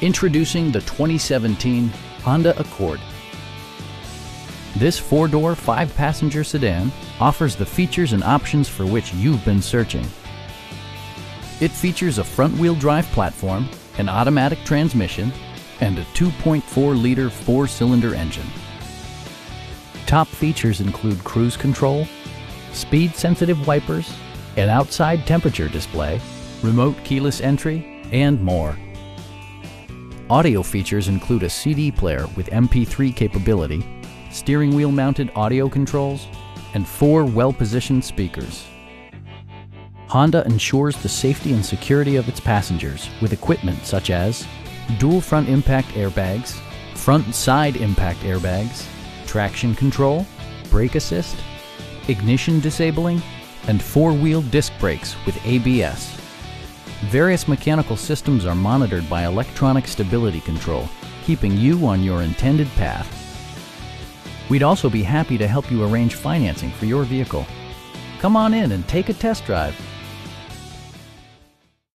Introducing the 2017 Honda Accord. This four-door, five-passenger sedan offers the features and options for which you've been searching. It features a front-wheel drive platform, an automatic transmission, and a 2.4-liter four-cylinder engine. Top features include cruise control, speed-sensitive wipers, an outside temperature display, remote keyless entry, and more. Audio features include a CD player with MP3 capability, steering wheel mounted audio controls, and four well-positioned speakers. Honda ensures the safety and security of its passengers with equipment such as dual front impact airbags, front side impact airbags, traction control, brake assist, ignition disabling, and four-wheel disc brakes with ABS. Various mechanical systems are monitored by electronic stability control, keeping you on your intended path. We'd also be happy to help you arrange financing for your vehicle. Come on in and take a test drive.